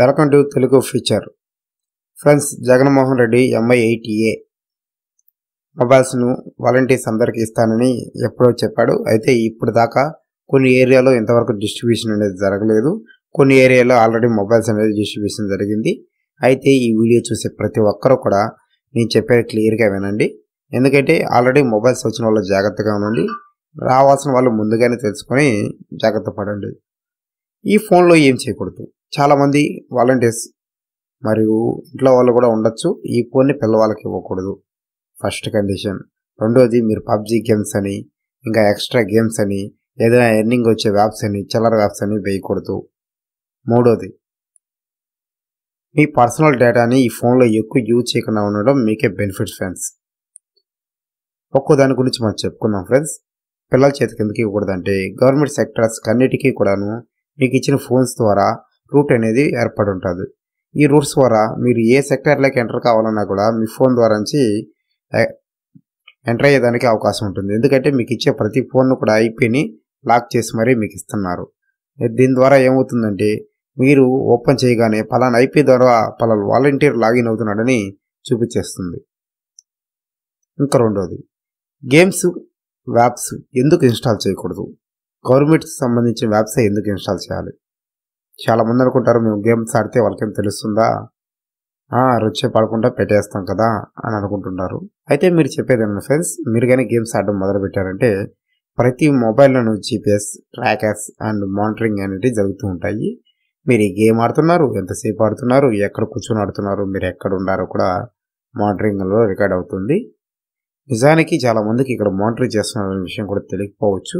Welcome to Telugu feature friends Jaganmohan Reddy MI eight A మొబైల్స్ను volunteers అందరికీ ఇస్తానని ఎప్పుడో చెప్పాడు. అయితే ఇప్పుడు దాకా కొన్ని ఏరియాలో ఇంతవరకు డిస్ట్రిబ్యూషన్ అనేది జరగలేదు. కొన్ని ఏరియాలో ఆల్రెడీ మొబైల్స్ అనేది డిస్ట్రిబ్యూషన్ జరిగింది. అయితే ఈ వీడియో చూసే ప్రతి ఒక్కరూ కూడా నేను చెప్పేది క్లియర్గా వినండి. ఎందుకంటే ఆల్రెడీ మొబైల్స్ వచ్చిన వాళ్ళు జాగ్రత్తగా ఉండండి. రావాల్సిన వాళ్ళు ముందుగానే తెలుసుకొని జాగ్రత్త పడండి. ఈ ఫోన్లో ఏం చేయకూడదు? చాలామంది వాలంటీర్స్ మరియు ఇంట్లో వాళ్ళు కూడా ఉండొచ్చు. ఈ ఫోన్ని పిల్లవాళ్ళకి ఇవ్వకూడదు. First condition. రెండోది మీరు పబ్జీ గేమ్స్ అని ఇంకా ఎక్స్ట్రా గేమ్స్ అని ఏదైనా ఎర్నింగ్ వచ్చే వ్యాప్స్ అని చిల్లర వ్యాప్స్ అని వేయకూడదు. మూడోది మీ పర్సనల్ డేటాని ఈ ఫోన్లో ఎక్కువ యూజ్ చేయకుండా ఉండడం మీకే బెనిఫిట్స్ ఫ్రెండ్స్. ఒక్కో దాని గురించి మనం చెప్పుకున్నాం ఫ్రెండ్స్. పిల్లల చేతికి ఎందుకు ఇవ్వకూడదంటే గవర్నమెంట్ సెక్టర్స్ అన్నిటికీ కూడాను మీకు ఇచ్చిన ఫోన్స్ ద్వారా రూట్ అనేది ఏర్పడి ఉంటుంది ఈ రూట్స్ ద్వారా మీరు ఏ సెక్టర్లోకి ఎంటర్ కావాలన్నా కూడా మీ ఫోన్ ద్వారా నుంచి ఎంటర్ అయ్యేదానికి అవకాశం ఉంటుంది. ఎందుకంటే మీకు ఇచ్చే ప్రతి ఫోన్ను కూడా ఐపీని లాక్ చేసి మరీ మీకు ఇస్తున్నారు. దీని ద్వారా ఏమవుతుందంటే మీరు ఓపెన్ చేయగానే పలానా ఐపీ ద్వారా పలానా వాలంటీర్ లాగిన్ అవుతున్నాడని చూపించేస్తుంది. ఇంకా రెండోది గేమ్స్ వ్యాప్స్ ఎందుకు ఇన్స్టాల్ చేయకూడదు? గవర్నమెంట్కి సంబంధించిన వ్యాప్స్ ఎందుకు ఇన్స్టాల్ చేయాలి? చాలా మంది అనుకుంటారు మేము గేమ్స్ ఆడితే వాళ్ళకేం తెలుస్తుందా? రుచి పడకుండా పెట్టేస్తాం కదా అని అనుకుంటున్నారు. అయితే మీరు చెప్పేది ఏమన్నా ఫ్రెండ్స్? మీరు కానీ గేమ్స్ ఆడడం మొదలు పెట్టారంటే ప్రతి మొబైల్లోనూ జీపీఎస్ ట్రాకర్స్ అండ్ మానిటరింగ్ అనేవి జరుగుతూ ఉంటాయి. మీరు ఈ గేమ్ ఆడుతున్నారు? ఎంతసేపు ఆడుతున్నారు? ఎక్కడ కూర్చొని ఆడుతున్నారు? మీరు ఎక్కడ ఉన్నారో కూడా మానిటరింగ్లో రికార్డ్ అవుతుంది. నిజానికి చాలా మందికి ఇక్కడ మానిటరింగ్ చేస్తున్న విషయం కూడా తెలియకపోవచ్చు.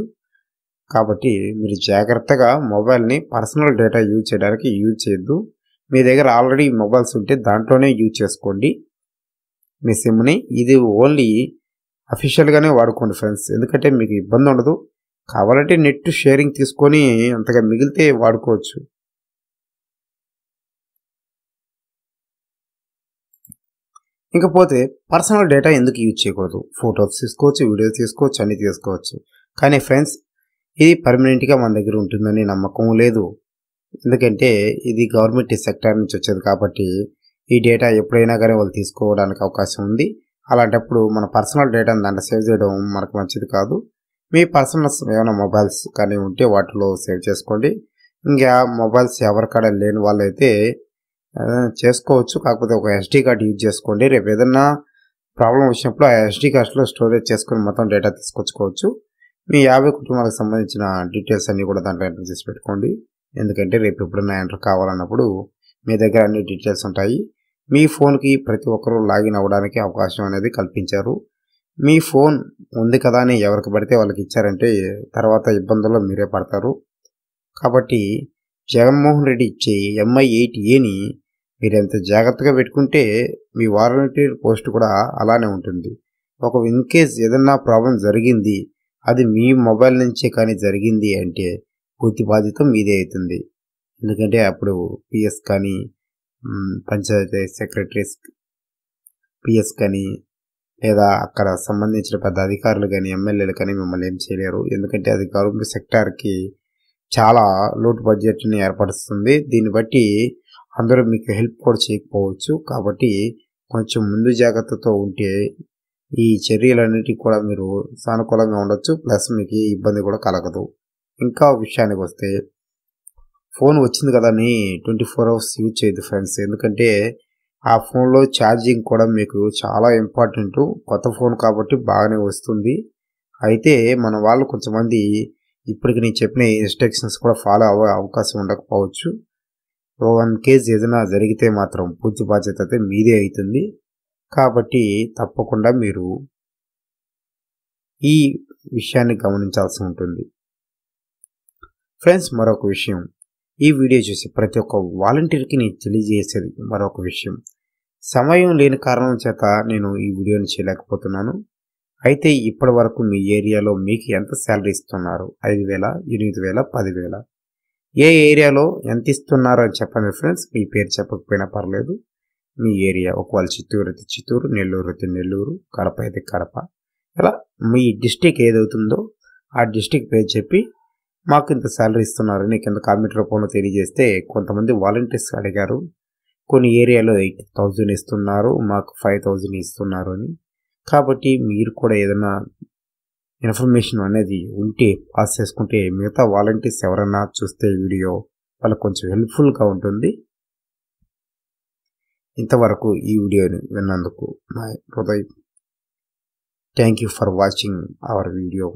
కాబట్టి మీరు జాగ్రత్తగా మొబైల్ని పర్సనల్ డేటా యూజ్ చేయడానికి యూజ్ చేయొద్దు. మీ దగ్గర ఆల్రెడీ మొబైల్స్ ఉంటే దాంట్లోనే యూజ్ చేసుకోండి. మీ సిమ్ని ఇది ఓన్లీ అఫీషియల్గానే వాడుకోండి ఫ్రెండ్స్. ఎందుకంటే మీకు ఇబ్బంది ఉండదు. కావాలంటే నెట్ షేరింగ్ తీసుకొని అంతగా మిగిలితే వాడుకోవచ్చు. ఇంకపోతే పర్సనల్ డేటా ఎందుకు యూజ్ చేయకూడదు? ఫొటోస్ తీసుకోవచ్చు వీడియోస్ తీసుకోవచ్చు అన్నీ తీసుకోవచ్చు. కానీ ఫ్రెండ్స్ ఇది పర్మనెంట్గా మన దగ్గర ఉంటుందని నమ్మకం లేదు. ఎందుకంటే ఇది గవర్నమెంట్ సెక్టర్ నుంచి వచ్చేది కాబట్టి ఈ డేటా ఎప్పుడైనా కానీ వాళ్ళు తీసుకోవడానికి అవకాశం ఉంది. అలాంటప్పుడు మన పర్సనల్ డేటాను దాంట్లో సేవ్ చేయడం మనకు మంచిది కాదు. మీ పర్సనల్ ఏమైనా మొబైల్స్ కానీ ఉంటే వాటిలో సేవ్ చేసుకోండి. ఇంకా మొబైల్స్ ఎవరికాడ లేని వాళ్ళైతే చేసుకోవచ్చు. కాకపోతే ఒక ఎస్డీ కార్డ్ యూజ్ చేసుకోండి. రేపు ఏదన్నా ప్రాబ్లం వచ్చినప్పుడు ఆ ఎస్డీ కార్డ్స్లో స్టోరేజ్ చేసుకొని మొత్తం డేటా తీసుకొచ్చుకోవచ్చు. మీ యాభై కుటుంబాలకు సంబంధించిన డీటెయిల్స్ అన్నీ కూడా దాంట్లో ఎంటర్ చేసి పెట్టుకోండి. ఎందుకంటే రేపు ఎప్పుడైనా ఎంటర్ కావాలన్నప్పుడు మీ దగ్గర అన్ని డీటెయిల్స్ ఉంటాయి. మీ ఫోన్కి ప్రతి ఒక్కరూ లాగిన్ అవ్వడానికి అవకాశం అనేది కల్పించారు. మీ ఫోన్ ఉంది కదా అని ఎవరికి పడితే వాళ్ళకి ఇచ్చారంటే తర్వాత ఇబ్బందుల్లో మీరే పడతారు. కాబట్టి జగన్మోహన్ రెడ్డి ఇచ్చే ఎంఐ ఎయిట్ ఏని మీరు ఎంత జాగ్రత్తగా పెట్టుకుంటే మీ వాలంటీర్ పోస్ట్ కూడా అలానే ఉంటుంది. ఒక ఇన్ కేస్ ఏదన్నా ప్రాబ్లం జరిగింది అది మీ మొబైల్ నుంచే కానీ జరిగింది అంటే పూర్తి బాధ్యత మీదే అవుతుంది. ఎందుకంటే అప్పుడు పిఎస్ కానీ పంచాయతీ సెక్రటరీస్ పిఎస్ కానీ లేదా అక్కడ సంబంధించిన పెద్ద అధికారులు కానీ ఎమ్మెల్యేలు కానీ మిమ్మల్ని ఏం చేయలేరు. ఎందుకంటే అది గవర్నమెంట్ సెక్టార్కి చాలా లోటు బడ్జెట్ని ఏర్పరుస్తుంది. దీన్ని బట్టి అందరూ మీకు హెల్ప్ కూడా చేయకపోవచ్చు. కాబట్టి కొంచెం ముందు జాగ్రత్తతో ఉంటే ఈ చర్యలన్నిటికీ కూడా మీరు సానుకూలంగా ఉండొచ్చు. ప్లస్ మీకు ఏ ఇబ్బంది కూడా కలగదు. ఇంకా విషయానికి వస్తే ఫోన్ వచ్చింది కదా అని ట్వంటీ ఫోర్ అవర్స్ యూజ్ చేయదు ఫ్రెండ్స్. ఎందుకంటే ఆ ఫోన్లో ఛార్జింగ్ కూడా మీకు చాలా ఇంపార్టెంట్. కొత్త ఫోన్ కాబట్టి బాగానే వస్తుంది. అయితే మన వాళ్ళు కొంతమంది ఇప్పటికి నేను చెప్పిన ఇన్స్ట్రక్షన్స్ కూడా ఫాలో అవ్వే అవకాశం ఉండకపోవచ్చు. వన్ కేజ్ ఏదైనా జరిగితే మాత్రం పూర్తి బాధ్యత అయితే మీదే అవుతుంది. కాబట్టి తప్పకుండా మీరు ఈ విషయాన్ని గమనించాల్సి ఉంటుంది. ఫ్రెండ్స్ మరొక విషయం. ఈ వీడియో చూసి ప్రతి ఒక్క వాలంటీర్కి నేను తెలియజేసేది మరొక విషయం. సమయం లేని కారణం చేత నేను ఈ వీడియోని చేయలేకపోతున్నాను. అయితే ఇప్పటి వరకు మీ ఏరియాలో మీకు ఎంత శాలరీ ఇస్తున్నారు? ఐదు వేల ఎనిమిది వేల పదివేల ఏ ఏరియాలో ఎంత ఇస్తున్నారు అని చెప్పండి ఫ్రెండ్స్. మీ పేరు చెప్పకపోయినా పర్లేదు. మీ ఏరియా ఒకవేళ చిత్తూరు అయితే చిత్తూరు నెల్లూరు అయితే నెల్లూరు కడప అయితే కడప. ఇలా మీ డిస్టిక్ ఏదవుతుందో ఆ డిస్టిక్ పేరు చెప్పి మాకు ఇంత శాలరీ ఇస్తున్నారని కింద కామెంట్ రూపంలో తెలియజేస్తే కొంతమంది వాలంటీర్స్ అడిగారు. కొన్ని ఏరియాలో ఎయిట్ థౌజండ్ ఇస్తున్నారు మాకు ఫైవ్ థౌజండ్ ఇస్తున్నారు అని. కాబట్టి మీరు కూడా ఏదైనా ఇన్ఫర్మేషన్ అనేది ఉంటే పాస్ చేసుకుంటే మిగతా వాలంటీర్స్ ఎవరైనా చూస్తే వీడియో వాళ్ళకి కొంచెం హెల్ప్ఫుల్గా ఉంటుంది. ఇంతవరకు ఈ వీడియోని విన్నందుకు మై హృదయం. Thank you for watching our video